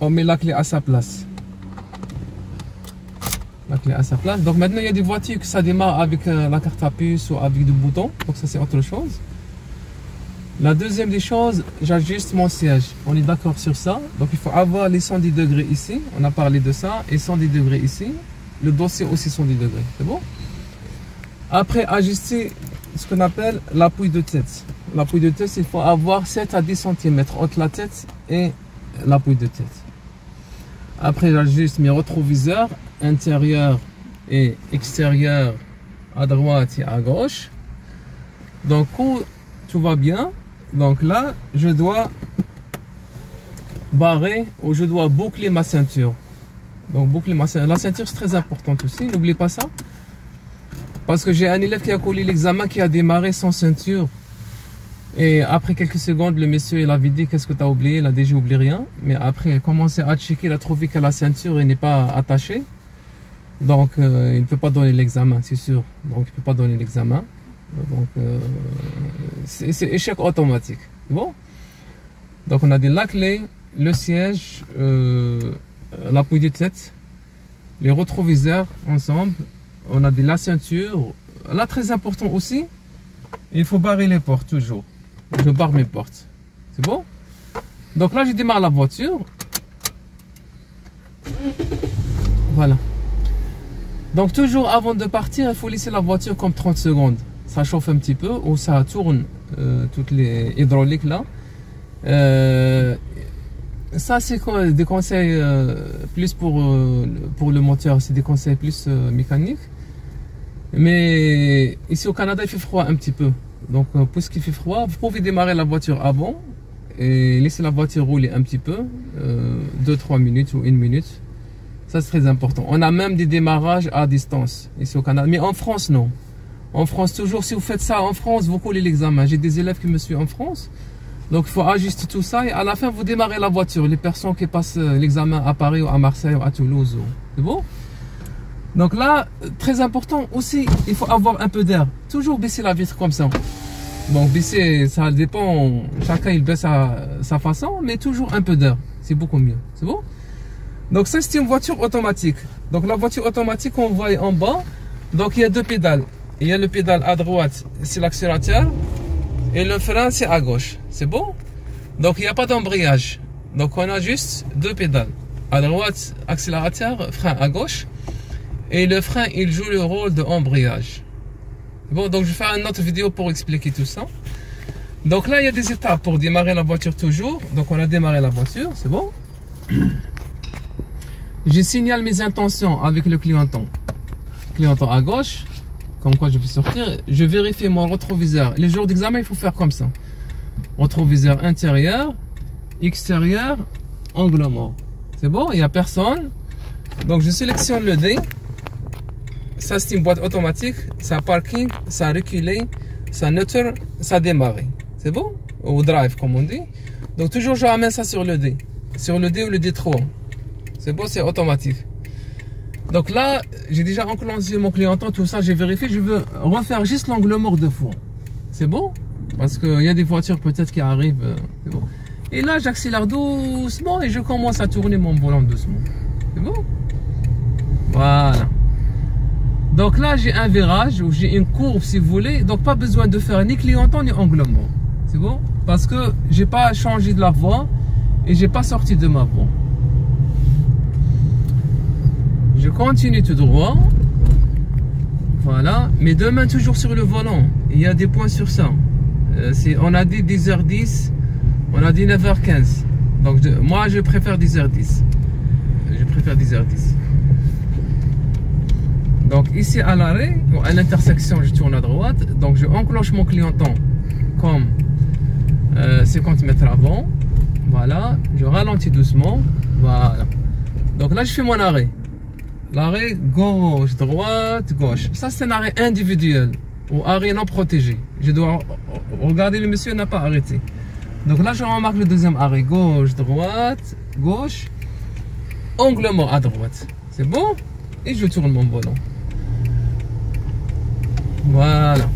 On met la clé à sa place. La clé à sa place. Donc maintenant, il y a des voitures que ça démarre avec euh, la carte à puce ou avec des boutons. Donc ça, c'est autre chose. La deuxième des choses, j'ajuste mon siège. On est d'accord sur ça. Donc il faut avoir les 110 degrés ici. On a parlé de ça. Et 110 degrés ici. Le dossier aussi 110 degrés. C'est bon? Après, ajuster ce qu'on appelle l'appui de tête. L'appui de tête, il faut avoir 7 à 10 cm entre la tête et l'appui de tête. Après, j'ajuste mes rétroviseurs intérieur et extérieur à droite et à gauche. Donc, tout va bien, donc là, je dois barrer ou je dois boucler ma ceinture. Donc, boucler ma ceinture. La ceinture, c'est très important aussi, n'oubliez pas ça. Parce que j'ai un élève qui a collé l'examen qui a démarré sans ceinture. Et après quelques secondes, le monsieur il avait dit qu'est-ce que tu as oublié? Il a déjà oublié rien. Mais après, il a commencé à checker, il a trouvé que la ceinture n'est pas attachée. Donc, euh, il ne peut pas donner l'examen, c'est sûr. Donc, il ne peut pas donner l'examen. Donc, euh, c'est échec automatique. Bon. Donc, on a dit la clé, le siège, euh, l'appui de tête, les rétroviseurs ensemble. On a dit la ceinture. Là, très important aussi, il faut barrer les portes toujours je barre mes portes. C'est bon? Donc là, je démarre la voiture. Voilà. Donc toujours avant de partir, il faut laisser la voiture comme 30 secondes. Ça chauffe un petit peu ou ça tourne euh, toutes les hydrauliques là. Euh, ça c'est des conseils euh, plus pour, pour le moteur, c'est des conseils plus mécaniques. Mais ici au Canada il fait froid un petit peu. Donc, euh, puisqu'il fait froid, vous pouvez démarrer la voiture avant et laisser la voiture rouler un petit peu, 2-3 euh, minutes ou 1 minute. Ça, c'est très important. On a même des démarrages à distance ici au Canada. Mais en France, non. En France, toujours, si vous faites ça en France, vous coulez l'examen. J'ai des élèves qui me suivent en France. Donc, il faut ajuster tout ça. Et à la fin, vous démarrez la voiture. Les personnes qui passent euh, l'examen à Paris ou à Marseille ou à Toulouse. C'est bon? Donc là, très important aussi, il faut avoir un peu d'air. Toujours baisser la vitre comme ça. Bon, baisser, ça dépend, chacun il baisse sa façon, mais toujours un peu d'air. C'est beaucoup mieux. C'est bon? Donc ça, c'est une voiture automatique. Donc la voiture automatique, on voit en bas. Donc il y a deux pédales. Il y a le pédale à droite, c'est l'accélérateur. Et le frein, c'est à gauche. C'est bon? Donc il n'y a pas d'embrayage. Donc on a juste deux pédales. À droite, accélérateur, frein à gauche. Et le frein, il joue le rôle de embrayage. Bon, donc je vais faire une autre vidéo pour expliquer tout ça. Donc là, il y a des étapes pour démarrer la voiture toujours. Donc on a démarré la voiture, c'est bon? Je signale mes intentions avec le clienton. Clienton à gauche, comme quoi je vais sortir. Je vérifie mon rétroviseur. Les jours d'examen, il faut faire comme ça. Rétroviseur intérieur, extérieur, angle mort. C'est bon, il n'y a personne. Donc je sélectionne le D. Ça, c'est une boîte automatique. Ça parking, ça reculé, ça neutre, ça démarrer. C'est bon? Ou drive, comme on dit. Donc, toujours, je ramène ça sur le D. Sur le D ou le D3. C'est bon, c'est automatique. Donc là, j'ai déjà enclenché mon clienton, tout ça, j'ai vérifié. Je veux refaire juste l'angle mort de fond. C'est bon? Parce qu'il y a des voitures peut-être qui arrivent. Euh, bon. Et là, j'accélère doucement et je commence à tourner mon volant doucement. C'est bon? Voilà. Donc là, j'ai un virage ou j'ai une courbe si vous voulez. Donc pas besoin de faire ni clienton ni angle. C'est bon? Parce que j'ai pas changé de la voie et j'ai pas sorti de ma voie. Je continue tout droit. Voilà. Mais demain, toujours sur le volant. Il y a des points sur ça. Euh, on a dit 10h10. On a dit 9h15. Donc moi, je préfère 10h10. Je préfère 10h10. Donc ici à l'arrêt, à l'intersection, je tourne à droite. Donc je enclenche mon clienton comme 50 euh, mètres avant. Voilà, je ralentis doucement. Voilà. Donc là, je fais mon arrêt. L'arrêt gauche, droite, gauche. Ça, c'est un arrêt individuel ou arrêt non protégé. Je dois regarder, le monsieur n'a pas arrêté. Donc là, je remarque le deuxième arrêt. Gauche, droite, gauche. Angle mort à droite. C'est bon? Et je tourne mon volant. Voilà.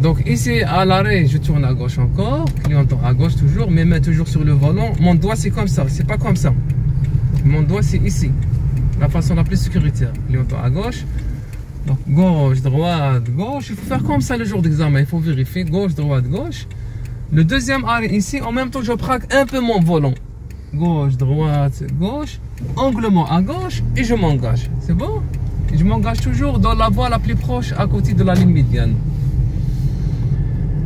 Donc ici à l'arrêt, je tourne à gauche encore, clignotant à gauche toujours, mes mains toujours sur le volant. Mon doigt c'est comme ça, c'est pas comme ça. Mon doigt c'est ici, la façon la plus sécuritaire. Clignotant à gauche, donc gauche, droite, gauche. Il faut faire comme ça le jour d'examen, il faut vérifier gauche, droite, gauche. Le deuxième arrêt ici, en même temps je praque un peu mon volant. Gauche, droite, gauche, anglement à gauche et je m'engage. C'est bon? Je m'engage toujours dans la voie la plus proche à côté de la ligne médiane.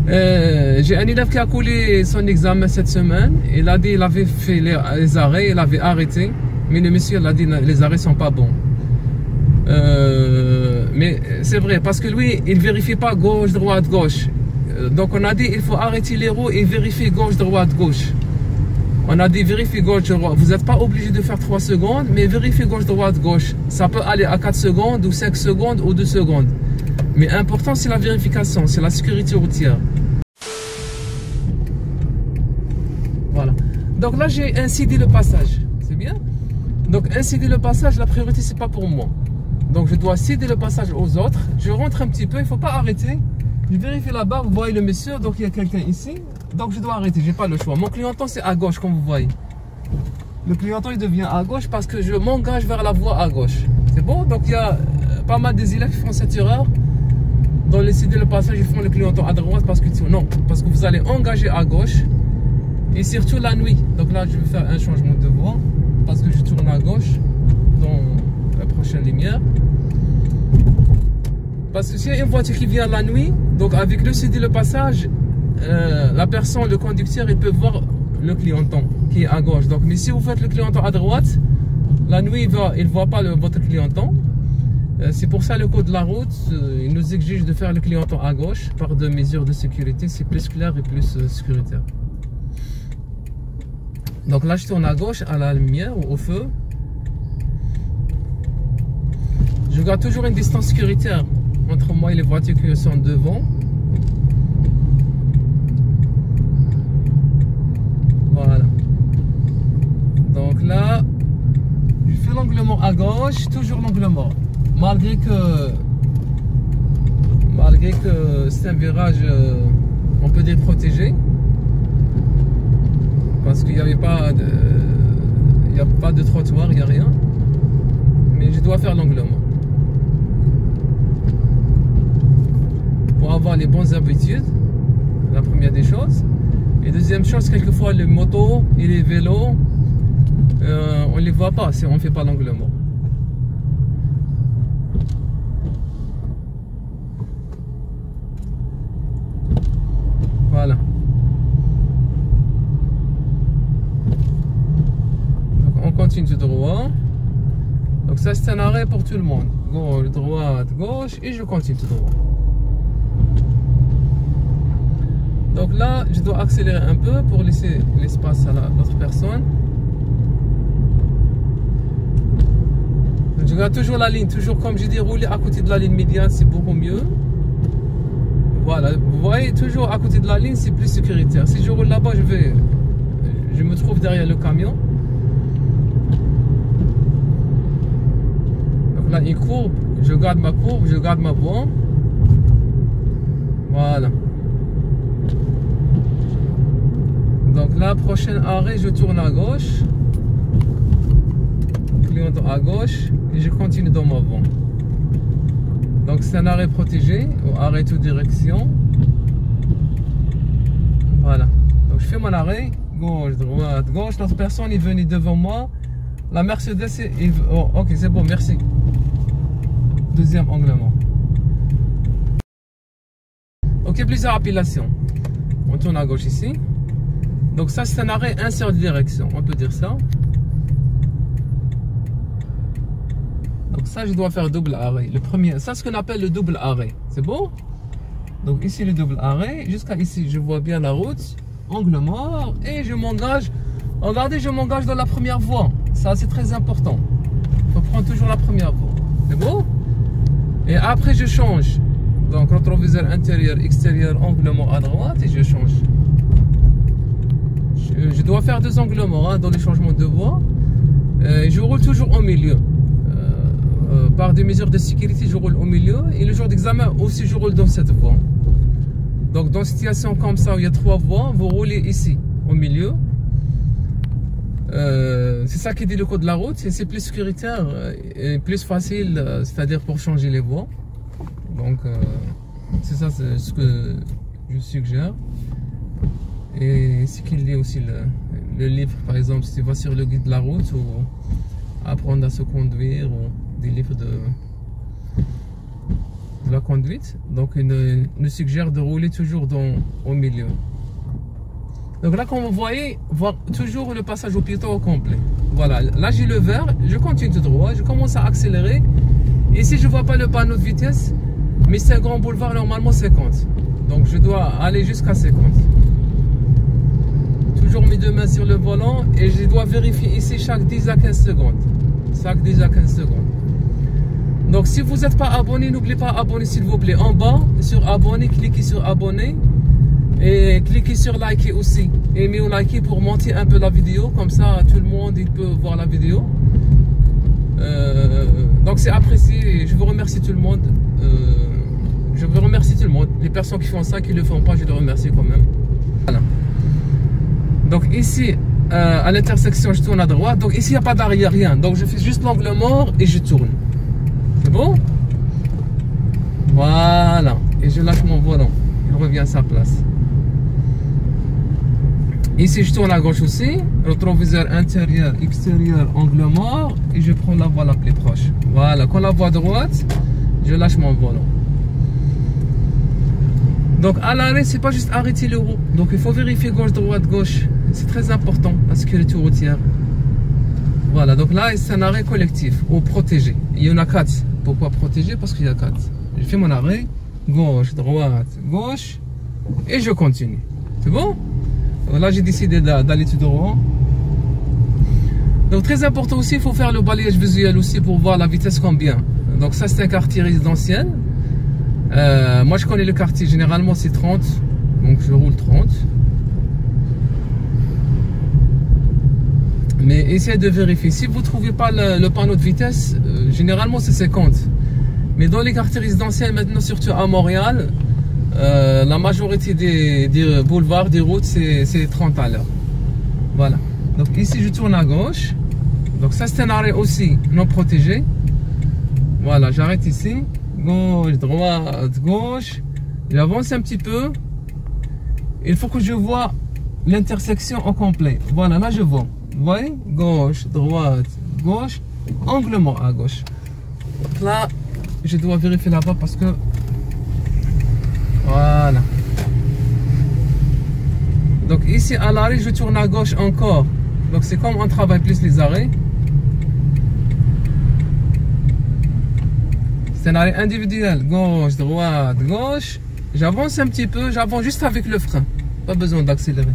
Euh, j'ai un élève qui a coulé son examen cette semaine. Il a dit qu'il avait fait les, arrêts, il avait arrêté. Mais le monsieur il a dit les arrêts sont pas bons. Euh, mais c'est vrai, parce que lui, il vérifie pas gauche, droite, gauche. Euh, donc on a dit il faut arrêter les roues et vérifier gauche, droite, gauche. On a dit vérifier gauche, droite. Vous n'êtes pas obligé de faire 3 secondes, mais vérifier gauche, droite, gauche. Ça peut aller à 4 secondes ou 5 secondes ou 2 secondes. Mais important, c'est la vérification, c'est la sécurité routière. Voilà. Donc là, j'ai incité le passage. C'est bien? Donc, inciter le passage, la priorité, c'est pas pour moi. Donc, je dois céder le passage aux autres. Je rentre un petit peu, il ne faut pas arrêter. Je vérifie là-bas, vous voyez le monsieur, donc il y a quelqu'un ici. Donc, je dois arrêter, j'ai pas le choix. Mon clienton, c'est à gauche, comme vous voyez. Le clienton, il devient à gauche parce que je m'engage vers la voie à gauche. C'est bon? Donc, il y a euh, pas mal des élèves qui font cette erreur dans les CD le passage, ils font le clienton à droite parce que non, parce que vous allez engager à gauche et surtout la nuit. Donc là, je vais faire un changement de voie parce que je tourne à gauche dans la prochaine lumière. Parce que s'il y a une voiture qui vient la nuit, donc avec le CD le passage, euh, la personne, le conducteur, il peut voir le clienton qui est à gauche. Donc, mais si vous faites le clienton à droite, la nuit, il ne voit pas votre clienton. Euh, c'est pour ça le code de la route, euh, il nous exige de faire le clienton à gauche par deux mesures de sécurité. C'est plus clair et plus sécuritaire. Donc là, je tourne à gauche à la lumière ou au feu. Je garde toujours une distance sécuritaire entre moi et les voitures qui sont devant. Voilà. Donc là, je fais l'angle mort à gauche, toujours l'angle mort malgré que malgré que c'est un virage euh, on peut dire protégé parce qu'il n'y avait pas de a pas de trottoir, il n'y a rien mais je dois faire l'angle pour avoir les bonnes habitudes la première des choses et deuxième chose quelquefois les motos et les vélos euh, on les voit pas si on ne fait pas l'angle Voilà. Donc on continue tout droit. Donc ça c'est un arrêt pour tout le monde. Gauche, droite, gauche et je continue tout droit. Donc là, je dois accélérer un peu pour laisser l'espace à l'autre personne. Je garde toujours la ligne, toujours comme j'ai dit, rouler à côté de la ligne médiane, c'est beaucoup mieux. Voilà, vous voyez, toujours à côté de la ligne, c'est plus sécuritaire. Si je roule là-bas, je vais, je me trouve derrière le camion. Donc là, il courbe, je garde ma courbe, je garde ma voie. Voilà. Donc là, prochain arrêt, je tourne à gauche. Client à gauche et je continue dans ma voie. Donc c'est un arrêt protégé ou arrêt toute direction. Voilà. Donc je fais mon arrêt, gauche, droite, gauche. L'autre personne est venue devant moi. La Mercedes, est... oh, ok, c'est bon, merci. Deuxième anglement. Ok, plusieurs appellations. On tourne à gauche ici. Donc ça, c'est un arrêt insert direction. On peut dire ça. Donc ça, je dois faire double arrêt. Le premier, ça, ce qu'on appelle le double arrêt. C'est bon? Donc ici, le double arrêt. Jusqu'à ici, je vois bien la route. Angle mort. Et je m'engage. Regardez, je m'engage dans la première voie. Ça, c'est très important. Faut prendre toujours la première voie. C'est bon? Et après, je change. Donc, rétroviseur intérieur, extérieur, angle mort à droite. Et je change. Je, dois faire deux angles morts hein, dans les changements de voie. Et je roule toujours au milieu. Euh, par des mesures de sécurité, je roule au milieu. Et le jour d'examen aussi, je roule dans cette voie. Donc dans une situation comme ça où il y a trois voies, vous roulez ici, au milieu. Euh, c'est ça qui dit le code de la route, c'est plus sécuritaire et plus facile, euh, c'est-à-dire pour changer les voies. Donc euh, c'est ça ce que je suggère. Et ce qu'il dit aussi le, livre, par exemple, si tu vas sur le guide de la route ou apprendre à se conduire ou des livres de, la conduite. Donc, il nous suggère de rouler toujours dans, au milieu. Donc là, comme vous voyez, voir toujours le passage au piéton au complet. Voilà, là j'ai le vert, je continue tout droit, je commence à accélérer. Ici, je vois pas le panneau de vitesse, mais c'est un grand boulevard, normalement 50. Donc je dois aller jusqu'à 50 toujours mes deux mains sur le volant et je dois vérifier ici chaque 10 à 15 secondes. Chaque 10 à 15 secondes. Donc si vous n'êtes pas abonné, n'oubliez pas abonner s'il vous plaît. En bas, sur abonner, cliquez sur abonner et cliquez sur liker aussi. Et au liker pour monter un peu la vidéo, comme ça tout le monde il peut voir la vidéo. Euh, donc c'est apprécié je vous remercie tout le monde. Euh, je vous remercie tout le monde. Les personnes qui font ça, qui ne le font pas, je les remercie quand même. Voilà. Donc ici, euh, à l'intersection, je tourne à droite. Donc ici, il n'y a pas d'arrière, rien. Donc je fais juste l'angle mort et je tourne. C'est bon? Voilà. Et je lâche mon volant. Il revient à sa place. Ici, je tourne à gauche aussi. Rétroviseur intérieur, extérieur, angle mort. Et je prends la voie la plus proche. Voilà. Quand la voie droite, je lâche mon volant. Donc à l'arrêt, c'est pas juste arrêter le roue. Donc il faut vérifier gauche, droite, gauche. C'est très important, la sécurité routière. Voilà, donc là, c'est un arrêt collectif ou protégé. Il y en a quatre. Pourquoi protéger? Parce qu'il y a quatre. Je fais mon arrêt, gauche, droite, gauche, et je continue. C'est bon? Là, j'ai décidé d'aller tout droit. Donc très important aussi, il faut faire le balayage visuel aussi pour voir la vitesse combien. Donc ça, c'est un quartier résidentiel. Euh, moi, je connais le quartier, généralement c'est 30. Donc je roule 30. Mais essayez de vérifier. Si vous ne trouvez pas le, panneau de vitesse, euh, généralement c'est 50. Mais dans les quartiers résidentiels, maintenant surtout à Montréal, euh, la majorité des, boulevards, des routes, c'est 30 à l'heure. Voilà. Donc ici, je tourne à gauche. Donc ça, c'est un arrêt aussi non protégé. Voilà, j'arrête ici. Gauche, droite, gauche. J'avance un petit peu. Il faut que je vois l'intersection au complet. Voilà, là je vois. Vous voyez? Gauche, droite, gauche, angle mort à gauche. Là, je dois vérifier là-bas parce que... Voilà. Donc ici à l'arrêt, je tourne à gauche encore. Donc c'est comme on travaille plus les arrêts. C'est un arrêt individuel. Gauche, droite, gauche. J'avance un petit peu, j'avance juste avec le frein. Pas besoin d'accélérer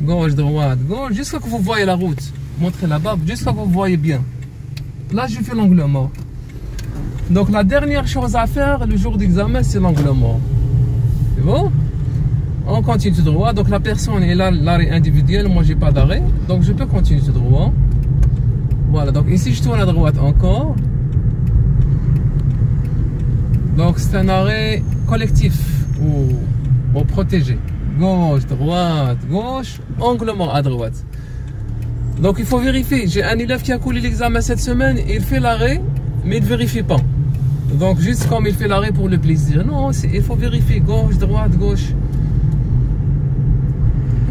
gauche, droite, gauche, jusqu'à que vous voyez la route. Montrez là-bas, jusqu'à que vous voyez bien. Là, je fais l'angle mort. Donc, la dernière chose à faire le jour d'examen, c'est l'angle mort. C'est bon? On continue droit. Donc, la personne est là, l'arrêt individuel. Moi, j'ai pas d'arrêt. Donc, je peux continuer droit. Voilà. Donc, ici, je tourne à droite encore. Donc, c'est un arrêt collectif ou, protégé gauche, droite, gauche, angle à droite. Donc il faut vérifier. J'ai un élève qui a coulé l'examen cette semaine, il fait l'arrêt, mais il ne vérifie pas. Donc juste comme il fait l'arrêt pour le plaisir. Non, il faut vérifier gauche, droite, gauche.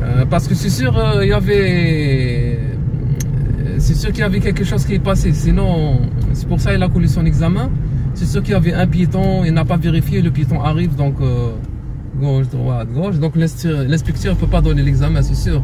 Euh, parce que c'est sûr, euh, il y avait... Euh, c'est sûr qu'il y avait quelque chose qui est passé. Sinon, c'est pour ça qu'il a coulé son examen. C'est sûr qu'il y avait un piéton, il n'a pas vérifié, le piéton arrive, donc gauche, droite, gauche. Donc l'inspecteur ne peut pas donner l'examen, c'est sûr.